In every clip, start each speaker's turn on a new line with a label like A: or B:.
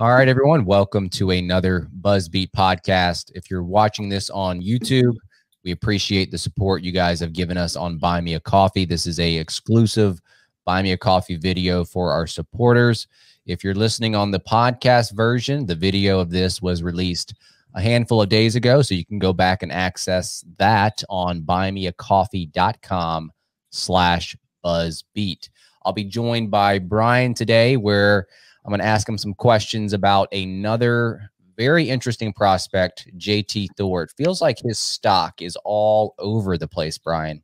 A: All right, everyone, welcome to another Buzzbeat podcast. If you're watching this on YouTube, we appreciate the support you guys have given us on Buy Me a Coffee. This is a exclusive Buy Me a Coffee video for our supporters. If you're listening on the podcast version, the video of this was released a handful of days ago, so you can go back and access that on buymeacoffee.com slash buzzbeat. I'll be joined by Brian today, where I'm going to ask him some questions about another very interesting prospect, JT Thor. It feels like his stock is all over the place, Brian.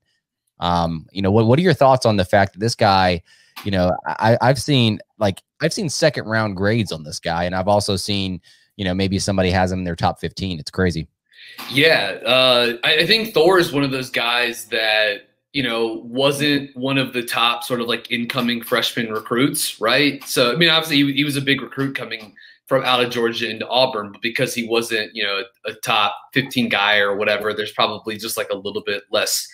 A: Um, you know, what, what are your thoughts on the fact that this guy, you know, I, I've seen like I've seen second round grades on this guy, and I've also seen, you know, maybe somebody has him in their top 15. It's crazy.
B: Yeah, uh, I, I think Thor is one of those guys that you know, wasn't one of the top sort of like incoming freshman recruits, right? So, I mean, obviously he, he, was a big recruit coming from out of Georgia into Auburn, but because he wasn't, you know, a, top 15 guy or whatever, there's probably just like a little bit less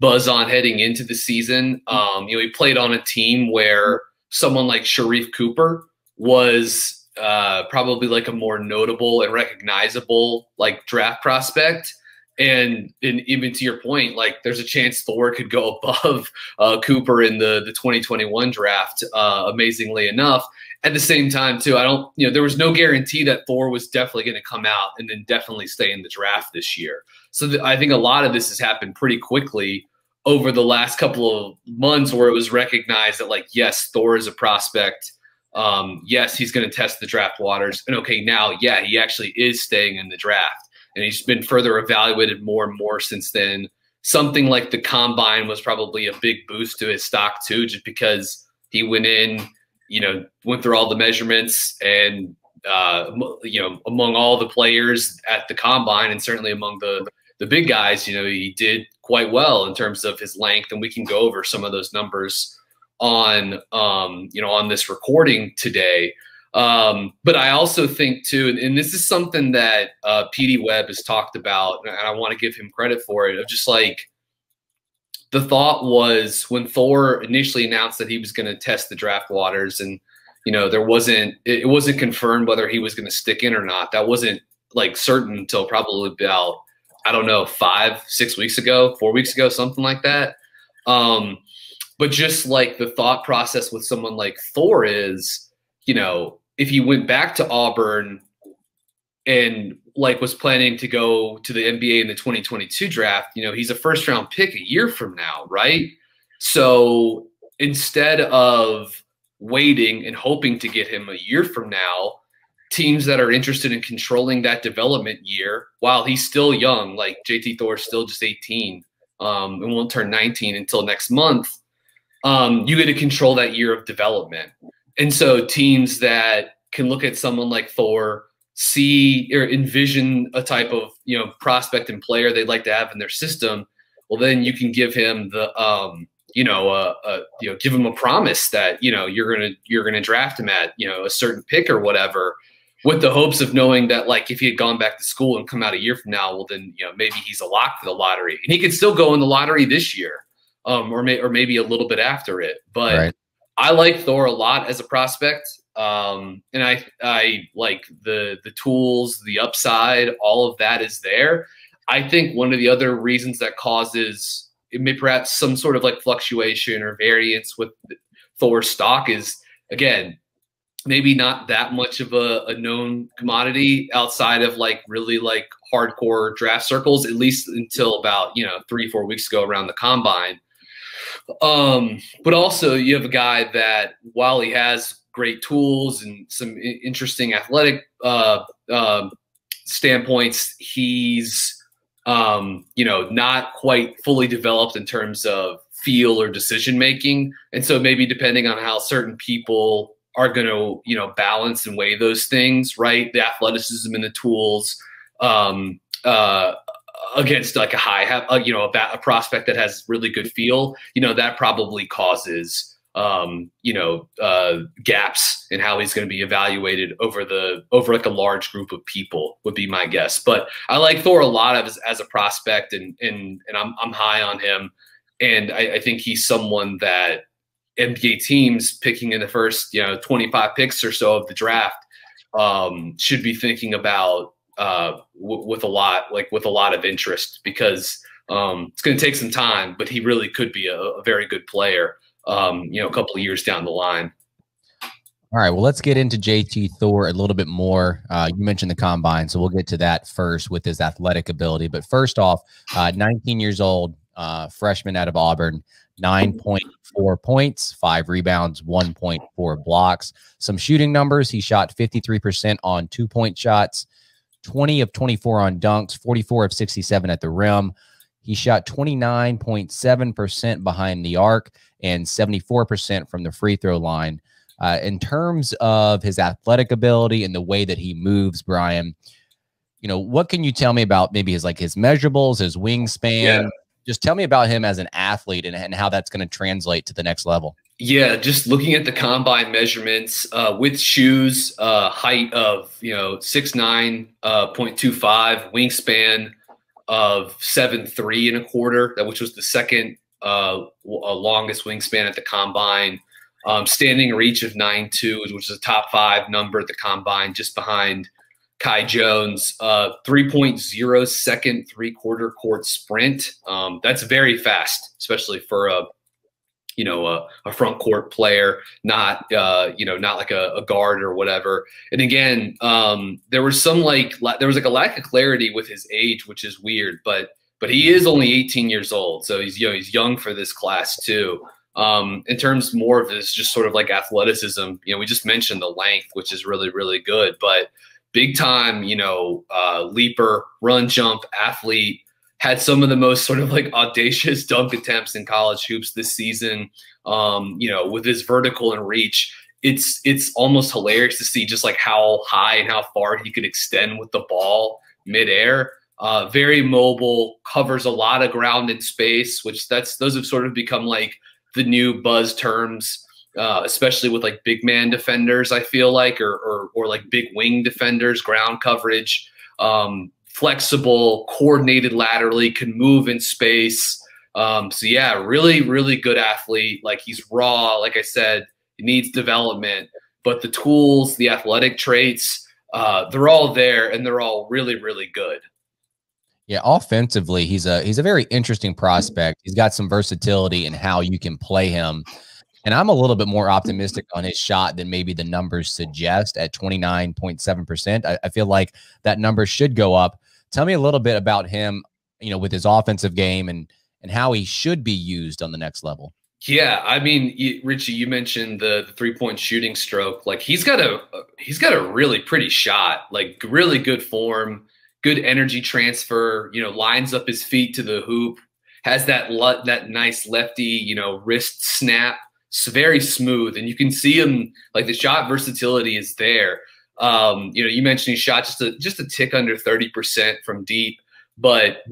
B: buzz on heading into the season. Um, you know, he played on a team where someone like Sharife Cooper was uh, probably like a more notable and recognizable like draft prospect and, and even to your point, like there's a chance Thor could go above uh, Cooper in the the 2021 draft. Uh, amazingly enough, at the same time, too, I don't, you know, there was no guarantee that Thor was definitely going to come out and then definitely stay in the draft this year. So th- I think a lot of this has happened pretty quickly over the last couple of months, where it was recognized that, like, yes, Thor is a prospect. Um, yes, he's going to test the draft waters, and okay, now, yeah, he actually is staying in the draft and he's been further evaluated more and more since then. Something like the combine was probably a big boost to his stock too, just because he went in, you know, went through all the measurements and uh, you know, among all the players at the combine and certainly among the the big guys, you know, he did quite well in terms of his length, and we can go over some of those numbers on um, you know on this recording today. Um, but I also think too, and, and this is something that uh, PD Webb has talked about, and I want to give him credit for it. Of just like the thought was when Thor initially announced that he was going to test the draft waters, and you know there wasn't it wasn't confirmed whether he was going to stick in or not. That wasn't like certain until probably about I don't know five six weeks ago, four weeks ago, something like that. Um, but just like the thought process with someone like Thor is you know, if he went back to Auburn and like was planning to go to the NBA in the 2022 draft, you know, he's a first round pick a year from now, right? So instead of waiting and hoping to get him a year from now, teams that are interested in controlling that development year while he's still young, like JT Thor is still just 18 um, and won't turn 19 until next month, um, you get to control that year of development. And so teams that can look at someone like Thor, see or envision a type of you know prospect and player they'd like to have in their system, well then you can give him the um, you know uh, uh, you know give him a promise that you know you're gonna you're gonna draft him at you know a certain pick or whatever with the hopes of knowing that like if he had gone back to school and come out a year from now well then you know maybe he's a lock for the lottery and he could still go in the lottery this year um, or, may, or maybe a little bit after it but right. I like Thor a lot as a prospect. Um, and I I like the the tools, the upside, all of that is there. I think one of the other reasons that causes it may perhaps some sort of like fluctuation or variance with Thor stock is again maybe not that much of a, a known commodity outside of like really like hardcore draft circles, at least until about you know three four weeks ago around the combine. Um, but also, you have a guy that while he has great tools and some interesting athletic uh, uh, standpoints, he's um, you know not quite fully developed in terms of feel or decision making, and so maybe depending on how certain people are going to you know balance and weigh those things, right? The athleticism and the tools. Um, uh, against like a high, have, uh, you know, a, a, prospect that has really good feel, you know, that probably causes, um, you know, uh, gaps in how he's going to be evaluated over the over like a large group of people would be my guess. But I like Thor a lot as, as a prospect, and and and I'm I'm high on him, and I, I think he's someone that NBA teams picking in the first you know 25 picks or so of the draft um, should be thinking about uh, w- with a lot, like with a lot of interest, because um, it's going to take some time. But he really could be a, a very good player, um, you know, a couple of years down the line.
A: All right, well, let's get into JT Thor a little bit more. Uh, you mentioned the combine, so we'll get to that first with his athletic ability. But first off, uh, 19 years old, uh, freshman out of Auburn, 9.4 points, five rebounds, 1.4 blocks. Some shooting numbers he shot 53% on two point shots, 20 of 24 on dunks, 44 of 67 at the rim. He shot 29.7% behind the arc and 74% from the free throw line. Uh, in terms of his athletic ability and the way that he moves, Brian, you know, what can you tell me about maybe his like his measurables, his wingspan? Yeah. Just tell me about him as an athlete and, and how that's going to translate to the next level.
B: Yeah, just looking at the combine measurements uh, with shoes, uh, height of you know six nine uh, point two five, wingspan of seven three and a quarter, which was the second uh, longest wingspan at the combine. Um, standing reach of nine two, which is a top five number at the combine, just behind Kai Jones. Uh, 3.0 second three quarter court sprint. Um, that's very fast, especially for a you know a, a front court player, not uh, you know not like a, a guard or whatever. And again, um, there was some like there was like a lack of clarity with his age, which is weird, but but he is only 18 years old, so he's you know he's young for this class too. Um, in terms more of this, just sort of like athleticism, you know, we just mentioned the length, which is really, really good, but big time, you know, uh, leaper, run, jump, athlete, had some of the most sort of like audacious dunk attempts in college hoops this season. Um, you know, with his vertical and reach, it's it's almost hilarious to see just like how high and how far he could extend with the ball midair. Uh, very mobile, covers a lot of ground in space, which that's those have sort of become like the new buzz terms, uh, especially with like big man defenders. I feel like, or or, or like big wing defenders, ground coverage, um, flexible, coordinated laterally, can move in space. Um, so yeah, really, really good athlete. Like he's raw. Like I said, he needs development, but the tools, the athletic traits, uh, they're all there, and they're all really, really good.
A: Yeah, offensively, he's a he's a very interesting prospect. He's got some versatility in how you can play him. And I'm a little bit more optimistic on his shot than maybe the numbers suggest at 29.7%. I, I feel like that number should go up. Tell me a little bit about him, you know, with his offensive game and and how he should be used on the next level.
B: Yeah, I mean, Richie, you mentioned the, the three point shooting stroke. Like he's got a he's got a really pretty shot, like really good form good energy transfer, you know, lines up his feet to the hoop, has that that nice lefty, you know, wrist snap. It's very smooth, and you can see him like the shot versatility is there. Um, you know, you mentioned he shot just a just a tick under thirty percent from deep, but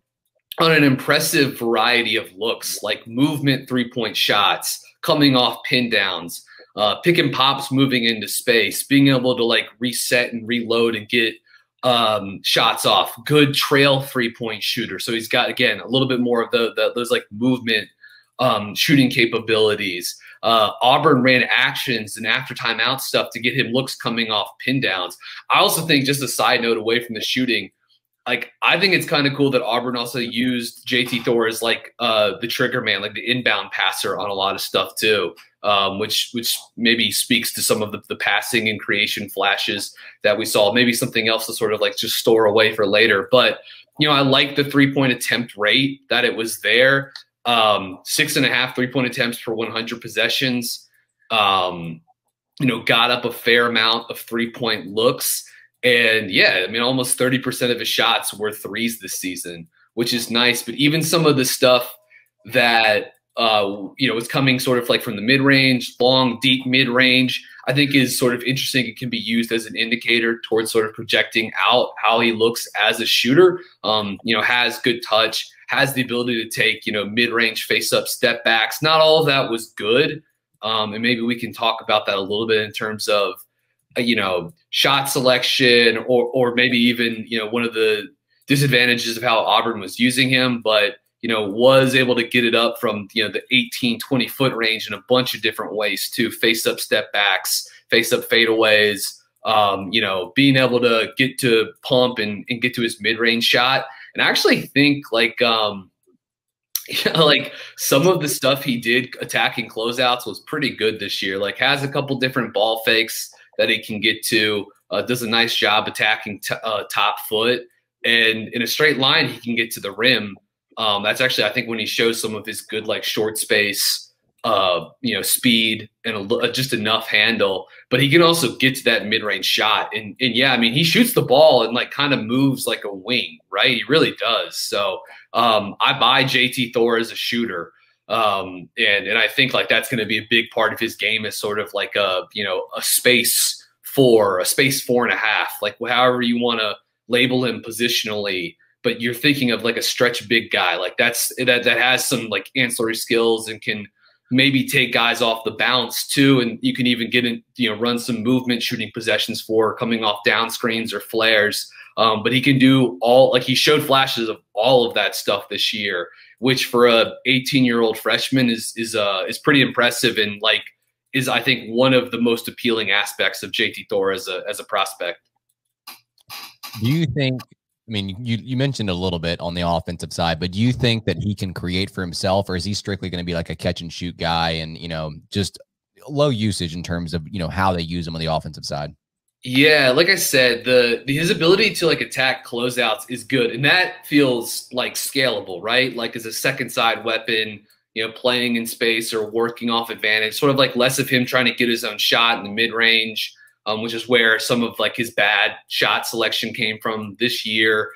B: on an impressive variety of looks, like movement three point shots, coming off pin downs, uh, pick and pops moving into space, being able to like reset and reload and get um, shots off, good trail three point shooter. So he's got again a little bit more of the, the those like movement um, shooting capabilities. Uh, Auburn ran actions and after timeout stuff to get him looks coming off pin downs. I also think just a side note away from the shooting, like I think it's kind of cool that Auburn also used JT Thor as like uh, the trigger man, like the inbound passer on a lot of stuff too um, which which maybe speaks to some of the, the passing and creation flashes that we saw. Maybe something else to sort of like just store away for later. But you know, I like the three point attempt rate that it was there. Um, six and a half three point attempts per 100 possessions. Um, you know, got up a fair amount of three point looks. And yeah, I mean, almost 30% of his shots were threes this season, which is nice. But even some of the stuff that uh, you know, is coming sort of like from the mid range, long, deep mid range, I think is sort of interesting. It can be used as an indicator towards sort of projecting out how he looks as a shooter. Um, you know, has good touch, has the ability to take, you know, mid range face up step backs. Not all of that was good. Um, and maybe we can talk about that a little bit in terms of, uh, you know, shot selection or, or maybe even, you know, one of the disadvantages of how Auburn was using him. But, you know, was able to get it up from, you know, the 18, 20 foot range in a bunch of different ways too. Face up step backs, face up fadeaways, um, you know, being able to get to pump and, and get to his mid range shot. And I actually think like um, yeah, like some of the stuff he did attacking closeouts was pretty good this year. Like has a couple different ball fakes that he can get to. Uh, does a nice job attacking uh, top foot, and in a straight line he can get to the rim. Um, that's actually I think when he shows some of his good like short space uh, you know, speed and a, uh, just enough handle, but he can also get to that mid-range shot. And, and yeah, I mean, he shoots the ball and like kind of moves like a wing, right? He really does. So um, I buy JT Thor as a shooter. Um, and, and I think like that's going to be a big part of his game is sort of like a, you know, a space four, a space four and a half, like however you want to label him positionally but you're thinking of like a stretch big guy like that's that that has some like ancillary skills and can maybe take guys off the bounce too. And you can even get in, you know, run some movement shooting possessions for coming off down screens or flares. Um, but he can do all like he showed flashes of all of that stuff this year, which for a 18 year old freshman is is uh is pretty impressive and like is I think one of the most appealing aspects of JT Thor as a as a prospect.
A: Do you think I mean, you you mentioned a little bit on the offensive side, but do you think that he can create for himself, or is he strictly going to be like a catch and shoot guy, and you know, just low usage in terms of you know how they use him on the offensive side?
B: Yeah, like I said, the, his ability to like attack closeouts is good, and that feels like scalable, right? Like as a second side weapon, you know, playing in space or working off advantage, sort of like less of him trying to get his own shot in the mid range um, which is where some of like his bad shot selection came from this year.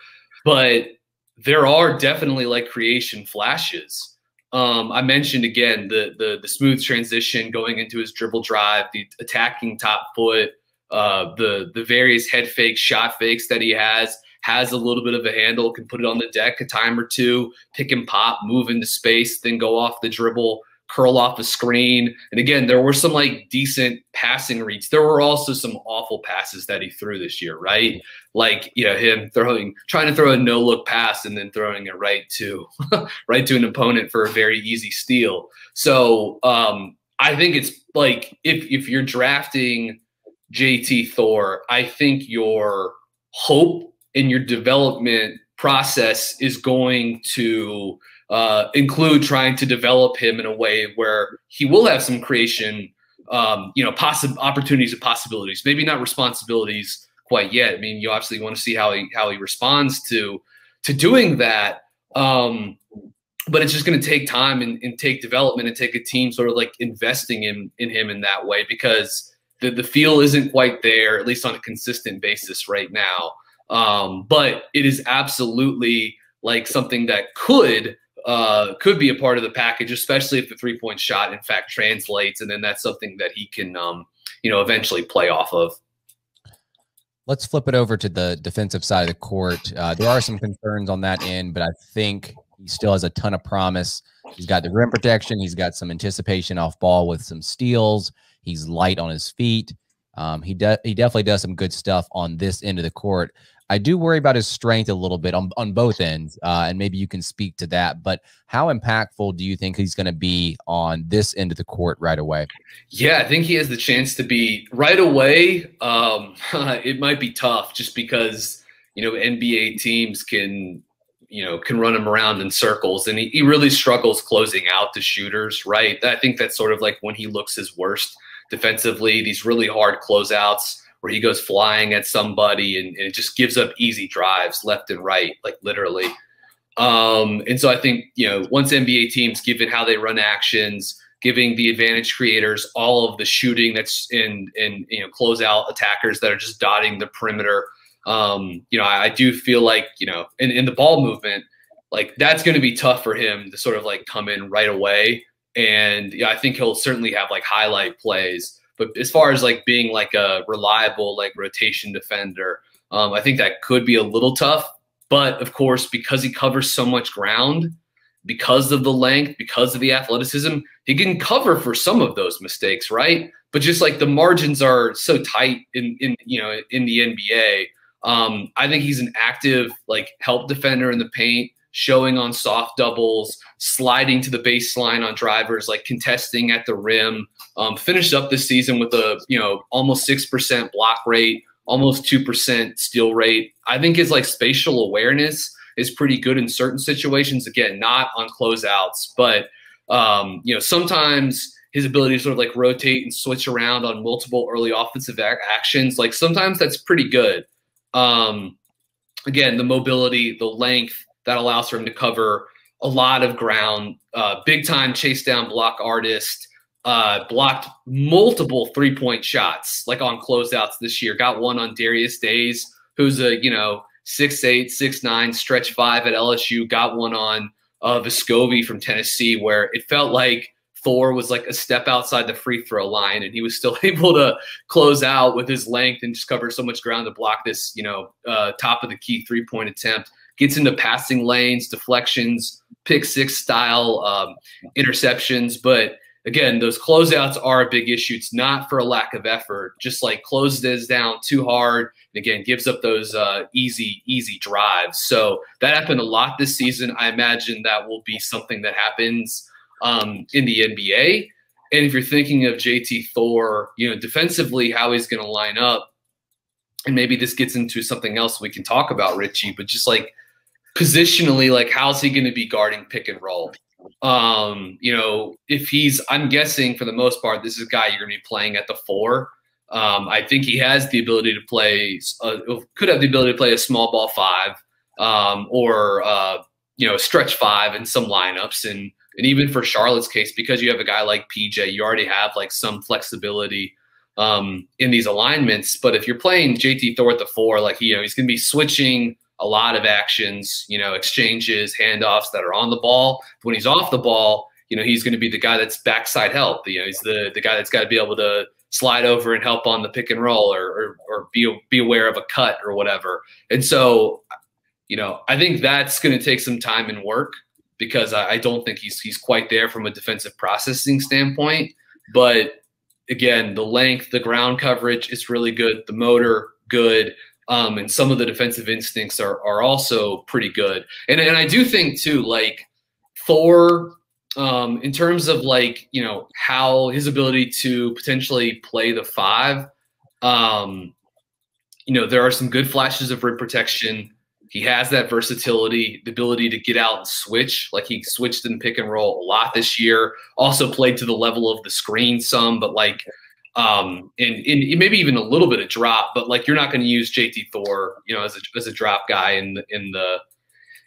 B: But there are definitely like creation flashes. Um, I mentioned again the, the the smooth transition going into his dribble drive, the attacking top foot, uh, the the various head fakes, shot fakes that he has. Has a little bit of a handle, can put it on the deck a time or two, pick and pop, move into space, then go off the dribble curl off the screen. And again, there were some like decent passing reads. There were also some awful passes that he threw this year, right? Like, you know, him throwing trying to throw a no look pass and then throwing it right to right to an opponent for a very easy steal. So um I think it's like if if you're drafting JT Thor, I think your hope in your development process is going to uh, include trying to develop him in a way where he will have some creation, um, you know, possible opportunities and possibilities. Maybe not responsibilities quite yet. I mean, you obviously want to see how he how he responds to to doing that. Um, but it's just going to take time and, and, take development and take a team sort of like investing in in him in that way because the the feel isn't quite there at least on a consistent basis right now. Um, but it is absolutely like something that could uh, could be a part of the package, especially if the three point shot in fact translates, and then that's something that he can, um, you know, eventually play off of.
A: Let's flip it over to the defensive side of the court. Uh, there are some concerns on that end, but I think he still has a ton of promise. He's got the rim protection. He's got some anticipation off ball with some steals. He's light on his feet. Um, he de- he definitely does some good stuff on this end of the court. I do worry about his strength a little bit on, on both ends, uh, and maybe you can speak to that. But how impactful do you think he's going to be on this end of the court right away?
B: Yeah, I think he has the chance to be right away. Um, it might be tough just because you know NBA teams can you know can run him around in circles, and he, he really struggles closing out the shooters. Right, I think that's sort of like when he looks his worst defensively. These really hard closeouts where he goes flying at somebody and, and, it just gives up easy drives left and right, like literally. Um, and so I think, you know, once NBA teams, given how they run actions, giving the advantage creators all of the shooting that's in, in you know, closeout attackers that are just dotting the perimeter. Um, you know, I, I do feel like, you know, in, in the ball movement, like that's going to be tough for him to sort of like come in right away. And yeah, I think he'll certainly have like highlight plays but as far as like being like a reliable like rotation defender, um, I think that could be a little tough. But of course, because he covers so much ground, because of the length, because of the athleticism, he can cover for some of those mistakes, right? But just like the margins are so tight in in you know in the NBA, um, I think he's an active like help defender in the paint, showing on soft doubles, sliding to the baseline on drivers, like contesting at the rim. Um, finished up this season with a you know almost six percent block rate, almost two percent steal rate. I think his like spatial awareness is pretty good in certain situations. Again, not on closeouts, but um, you know sometimes his ability to sort of like rotate and switch around on multiple early offensive actions, like sometimes that's pretty good. Um, again, the mobility, the length that allows for him to cover a lot of ground. Uh, big time chase down block artist. Uh, blocked multiple three point shots like on closeouts this year. Got one on Darius Days, who's a you know six eight, six nine, stretch five at LSU. Got one on uh, Vescovi from Tennessee, where it felt like Thor was like a step outside the free throw line, and he was still able to close out with his length and just cover so much ground to block this, you know, uh, top of the key three point attempt. Gets into passing lanes, deflections, pick six style um, interceptions, but again, those closeouts are a big issue. It's not for a lack of effort, just like closes down too hard. And again, gives up those uh, easy, easy drives. So that happened a lot this season. I imagine that will be something that happens um, in the NBA. And if you're thinking of JT Thor, you know, defensively, how he's going to line up, and maybe this gets into something else we can talk about, Richie, but just like positionally, like how's he going to be guarding pick and roll? Um, you know, if he's, I'm guessing for the most part, this is a guy you're going to be playing at the four. Um, I think he has the ability to play, uh, could have the ability to play a small ball five um, or, uh, you know, stretch five in some lineups. And and even for Charlotte's case, because you have a guy like PJ, you already have like some flexibility um, in these alignments. But if you're playing JT Thor at the four, like you know, he's going to be switching a lot of actions, you know, exchanges, handoffs that are on the ball. When he's off the ball, you know, he's going to be the guy that's backside help. You know, he's the the guy that's got to be able to slide over and help on the pick and roll or, or, or be be aware of a cut or whatever. And so, you know, I think that's going to take some time and work because I, I don't think he's he's quite there from a defensive processing standpoint. But again, the length, the ground coverage is really good. The motor, good. Um, and some of the defensive instincts are are also pretty good. And and I do think too, like Thor, um, in terms of like you know how his ability to potentially play the five. Um, you know, there are some good flashes of rim protection. He has that versatility, the ability to get out and switch. Like he switched in pick and roll a lot this year. Also played to the level of the screen some, but like um and, and maybe even a little bit of drop, but like you're not going to use JT Thor, you know, as a as a drop guy in the in the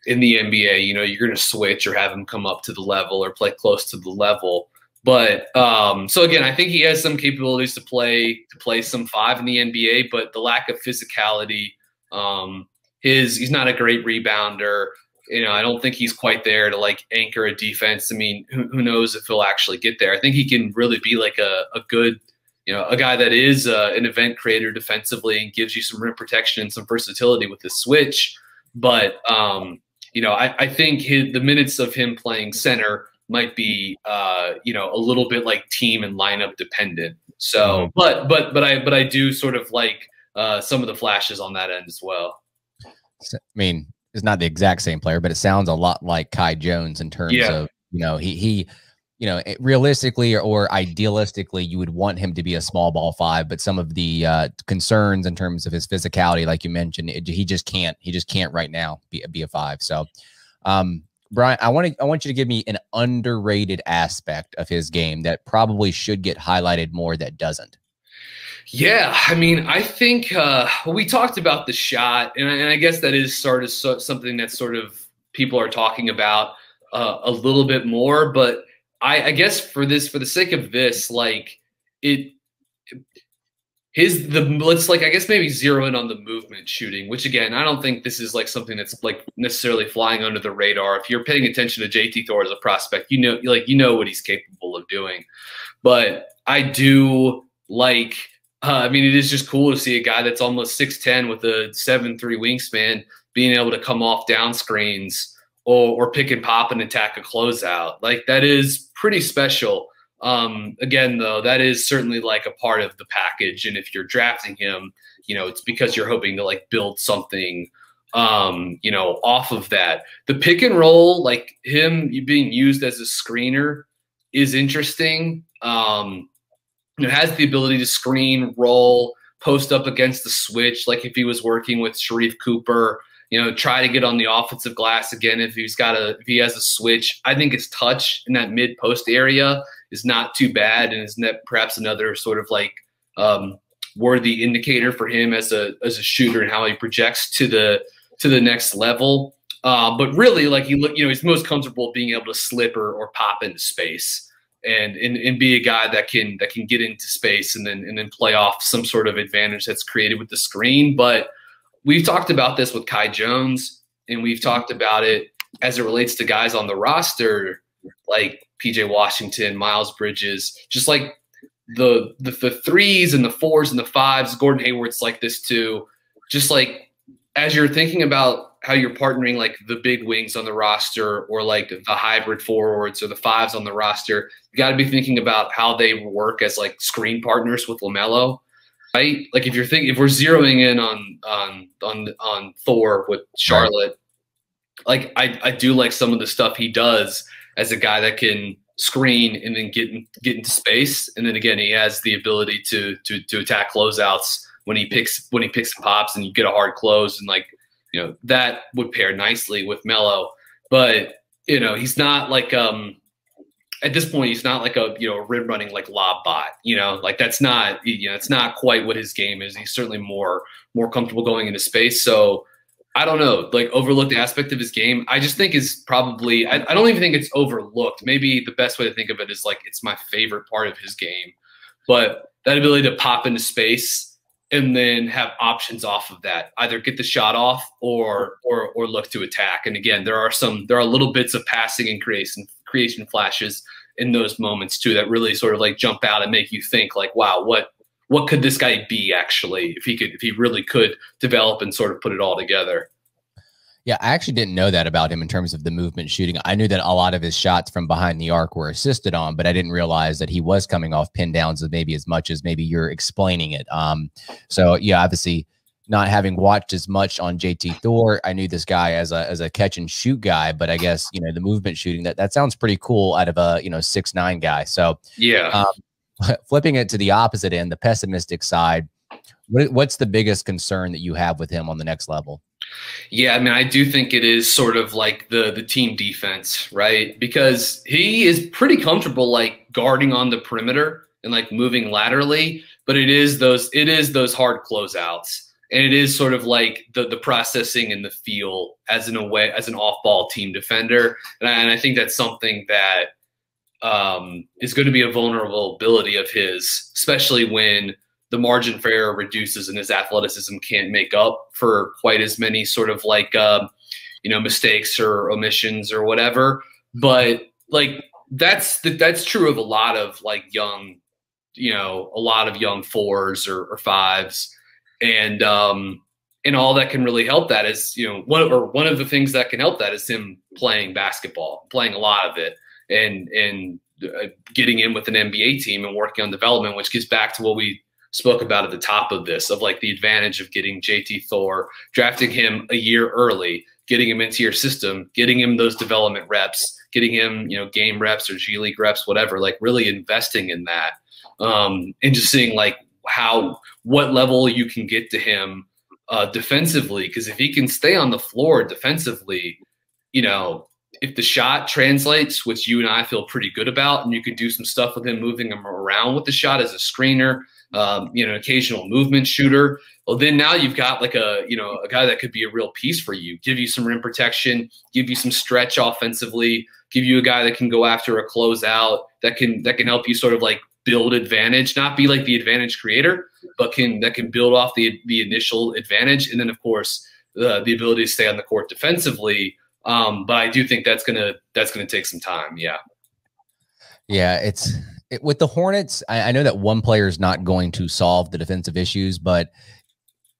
B: in the NBA. You know, you're going to switch or have him come up to the level or play close to the level. But um, so again, I think he has some capabilities to play to play some five in the NBA, but the lack of physicality um, his he's not a great rebounder. You know, I don't think he's quite there to like anchor a defense. I mean, who, who knows if he'll actually get there? I think he can really be like a, a good, you know, a guy that is uh, an event creator defensively and gives you some rim protection and some versatility with the switch. But um, you know, I, I think his, the minutes of him playing center might be uh, you know a little bit like team and lineup dependent. So, mm-hmm. but but but I but I do sort of like uh, some of the flashes on that end as well.
A: I mean, it's not the exact same player, but it sounds a lot like Kai Jones in terms yeah. of you know he he you know realistically or, or, idealistically you would want him to be a small ball five, but some of the uh, concerns in terms of his physicality, like you mentioned, it, he just can't he just can't right now be be a five. So, um, Brian, I want to I want you to give me an underrated aspect of his game that probably should get highlighted more that doesn't.
B: Yeah, I mean, I think uh, we talked about the shot, and I, and I guess that is sort of so, something that sort of people are talking about uh, a little bit more. But I, I guess for this, for the sake of this, like it, his the let's like I guess maybe zero in on the movement shooting, which again I don't think this is like something that's like necessarily flying under the radar. If you're paying attention to JT Thor as a prospect, you know like you know what he's capable of doing. But I do like uh, I mean, it is just cool to see a guy that's almost 6'10 with a seven three wingspan being able to come off down screens or, or pick and pop and attack a closeout. Like, that is pretty special. Um, again, though, that is certainly like a part of the package. And if you're drafting him, you know, it's because you're hoping to like build something um, you know, off of that. The pick and roll, like him being used as a screener, is interesting. Um, you know, has the ability to screen, roll, post up against the switch, like if he was working with Sharife Cooper. You know, try to get on the offensive glass again if he's got a if he has a switch. I think his touch in that mid post area is not too bad, and is that perhaps another sort of like um, worthy indicator for him as a as a shooter and how he projects to the to the next level. Uh, but really, like he look, you know, he's most comfortable being able to slip or, or pop into space and, and and be a guy that can that can get into space and then and then play off some sort of advantage that's created with the screen. But we've talked about this with Kai Jones, and we've mm-hmm. talked about it as it relates to guys on the roster like PJ Washington, Miles Bridges, just like the, the the threes and the fours and the fives. Gordon Hayward's like this too. Just like as you're thinking about how you're partnering like the big wings on the roster or like the hybrid forwards or the fives on the roster, you got to be thinking about how they work as like screen partners with LaMelo, right? Like if you're thinking if we're zeroing in on on on on Thor with Charlotte, like I I do like some of the stuff he does as a guy that can screen and then get in, get into space, and then again he has the ability to to to attack closeouts when he picks when he picks and pops and you get a hard close and like you know that would pair nicely with Melo, But you know he's not like um at this point he's not like a you know rim running like lob bot. You know like that's not you know it's not quite what his game is. He's certainly more more comfortable going into space. So I don't know, like overlooked aspect of his game. I just think is probably I, I don't even think it's overlooked. Maybe the best way to think of it is like it's my favorite part of his game. But that ability to pop into space and then have options off of that either get the shot off or or or look to attack and again there are some there are little bits of passing and creation creation flashes in those moments too that really sort of like jump out and make you think like wow what what could this guy be actually if he could if he really could develop and sort of put it all together
A: yeah, I actually didn't know that about him in terms of the movement shooting. I knew that a lot of his shots from behind the arc were assisted on, but I didn't realize that he was coming off pin downs of maybe as much as maybe you're explaining it. Um, so yeah, obviously not having watched as much on JT Thor, I knew this guy as a as a catch and shoot guy, but I guess you know the movement shooting that that sounds pretty cool out of a you know six nine guy. So
B: yeah,
A: um, flipping it to the opposite end, the pessimistic side. What, what's the biggest concern that you have with him on the next level?
B: Yeah, I mean, I do think it is sort of like the the team defense, right? Because he is pretty comfortable like guarding on the perimeter and like moving laterally, but it is those it is those hard closeouts. And it is sort of like the the processing and the feel as an away as an off ball team defender, and I, and I think that's something that um, is going to be a vulnerability of his, especially when the margin for error reduces and his athleticism can't make up for quite as many sort of like uh, you know mistakes or omissions or whatever. But like that's that's true of a lot of like young you know a lot of young fours or, or fives and um and all that can really help that is you know one or one of the things that can help that is him playing basketball playing a lot of it and and uh, getting in with an NBA team and working on development which gets back to what we spoke about at the top of this of like the advantage of getting JT Thor, drafting him a year early, getting him into your system, getting him those development reps, getting him, you know, game reps or G League reps, whatever, like really investing in that. Um, and just seeing like how what level you can get to him uh, defensively. Because if he can stay on the floor defensively, you know, if the shot translates, which you and I feel pretty good about, and you could do some stuff with him moving him around with the shot as a screener, um, you know, occasional movement shooter. Well, then now you've got like a, you know, a guy that could be a real piece for you, give you some rim protection, give you some stretch offensively, give you a guy that can go after a closeout that can, that can help you sort of like build advantage, not be like the advantage creator, but can, that can build off the, the initial advantage. And then of course, the, the ability to stay on the court defensively. Um, but I do think that's to, that's to take some time. Yeah.
A: Yeah. It's, with the Hornets, I, I know that one player is not going to solve the defensive issues, but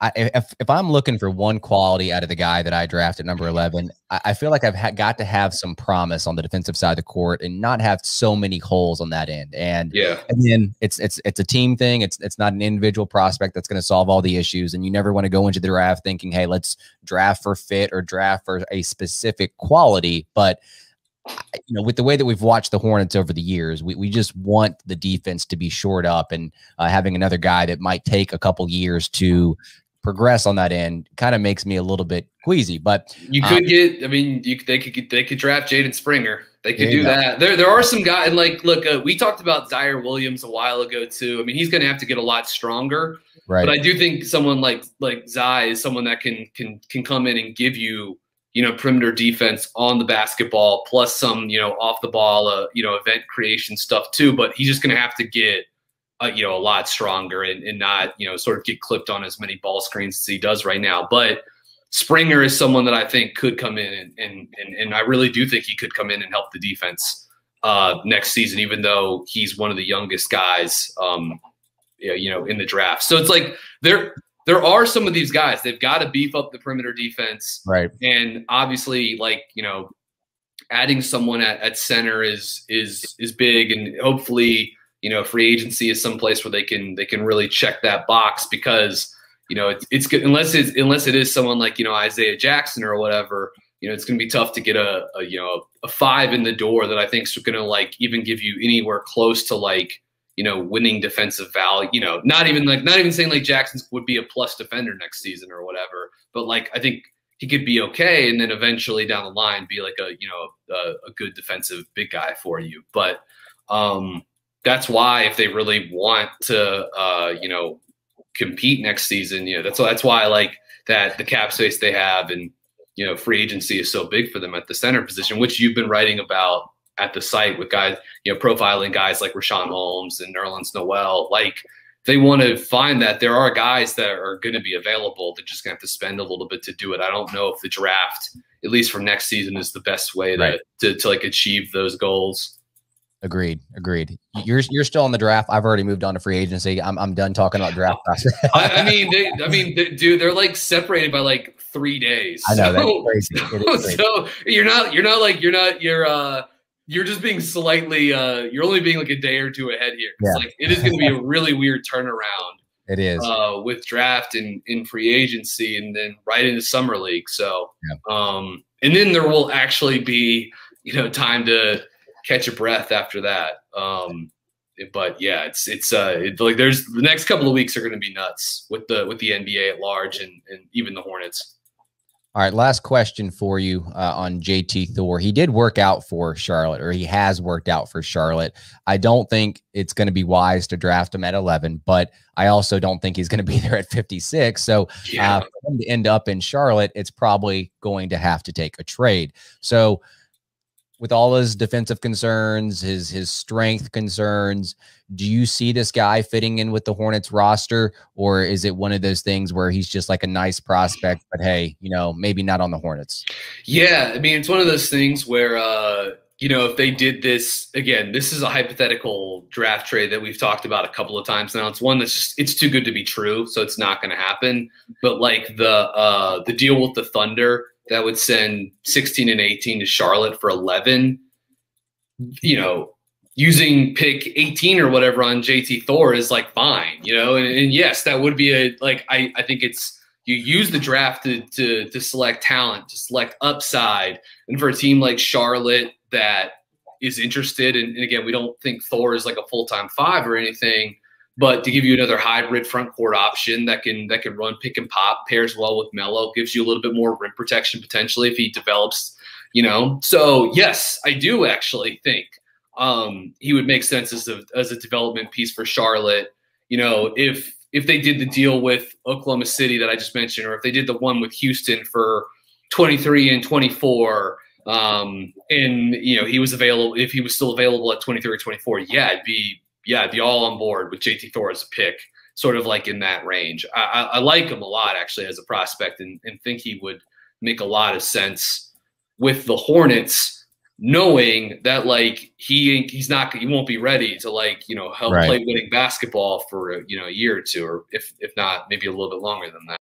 A: I, if, if I'm looking for one quality out of the guy that I draft at number 11, I, I feel like I've ha- got to have some promise on the defensive side of the court and not have so many holes on that end. And
B: yeah,
A: again, it's it's it's a team thing. It's it's not an individual prospect that's going to solve all the issues. And you never want to go into the draft thinking, hey, let's draft for fit or draft for a specific quality. But you know, with the way that we've watched the Hornets over the years, we, we just want the defense to be shored up and uh, having another guy that might take a couple years to progress on that end kind of makes me a little bit queasy. But
B: you could um, get, I mean, you they could they could draft Jaden Springer. They could do that. There there are some guys and like look, uh, we talked about Ziaire Williams a while ago too. I mean, he's going to have to get a lot stronger. Right. But I do think someone like like Zai is someone that can can can come in and give you you know perimeter defense on the basketball plus some you know off the ball uh, you know event creation stuff too. But he's just going to have to get uh, you know, a lot stronger and, and not, you know, sort of get clipped on as many ball screens as he does right now. But Springer is someone that I think could come in and, and, and, and I really do think he could come in and help the defense uh, next season, even though he's one of the youngest guys, um, you know, in the draft. So it's like there, there are some of these guys, they've got to beef up the perimeter defense.
A: Right.
B: And obviously like, you know, adding someone at, at center is, is, is big and hopefully, you know, free agency is some place where they can they can really check that box because you know it's it's good unless it's unless it is someone like you know Isaiah Jackson or whatever. You know, it's going to be tough to get a, a you know a five in the door that I think is going to like even give you anywhere close to like you know winning defensive value. You know, not even like not even saying like Jackson would be a plus defender next season or whatever, but like I think he could be okay and then eventually down the line be like a you know a, a good defensive big guy for you. But um that's why if they really want to, uh, you know, compete next season, you know, that's that's why I like that the cap space they have and you know free agency is so big for them at the center position, which you've been writing about at the site with guys, you know, profiling guys like Richaun Holmes and Nerlens Noel. Like they want to find that there are guys that are going to be available. They're just going to have to spend a little bit to do it. I don't know if the draft, at least for next season, is the best way to, right. to, to like achieve those goals.
A: Agreed. Agreed. You're you're still in the draft. I've already moved on to free agency. I'm I'm done talking about draft.
B: I, I, mean, they, I mean, they, dude, they're like separated by like three days.
A: I know so, that's crazy. crazy.
B: So you're not you're not like you're not you're uh you're just being slightly uh you're only being like a day or two ahead here. Yeah. Like it is going to be a really weird turnaround.
A: It is
B: uh, with draft and in free agency, and then right into summer league. So, yeah. um, and then there will actually be you know time to catch a breath after that. Um, but yeah, it's it's uh it, like there's the next couple of weeks are going to be nuts with the with the NBA at large and and even the Hornets.
A: All right, last question for you uh, on JT Thor. He did work out for Charlotte, or he has worked out for Charlotte. I don't think it's going to be wise to draft him at 11, but I also don't think he's going to be there at 56. So, yeah. uh, for him to end up in Charlotte, it's probably going to have to take a trade. So, with all his defensive concerns, his his strength concerns, do you see this guy fitting in with the Hornets roster, or is it one of those things where he's just like a nice prospect, but hey, you know, maybe not on the Hornets?
B: Yeah, I mean, it's one of those things where uh, you know, if they did this again, this is a hypothetical draft trade that we've talked about a couple of times now. It's one that's just it's too good to be true, so it's not going to happen. But like the uh, the deal with the Thunder that would send 16 and 18 to Charlotte for 11, you know, using pick 18 or whatever on JT Thor is like fine, you know, and, and, yes, that would be a like I, I think it's you use the draft to, to to select talent, to select upside, and for a team like Charlotte that is interested, and, and again, we don't think Thor is like a full time five or anything. But to give you another hybrid front court option that can that can run pick and pop pairs well with Melo, gives you a little bit more rim protection potentially if he develops, you know. So yes, I do actually think um, he would make sense as a as a development piece for Charlotte. You know, if if they did the deal with Oklahoma City that I just mentioned, or if they did the one with Houston for 23 and 24, um, and you know he was available if he was still available at 23 or 24, yeah, it'd be yeah, be all on board with JT Thor as a pick, sort of like in that range. I, I, I like him a lot actually as a prospect, and, and think he would make a lot of sense with the Hornets knowing that like he he's not he won't be ready to like you know help right. play winning basketball for you know a year or two or if if not maybe a little bit longer than that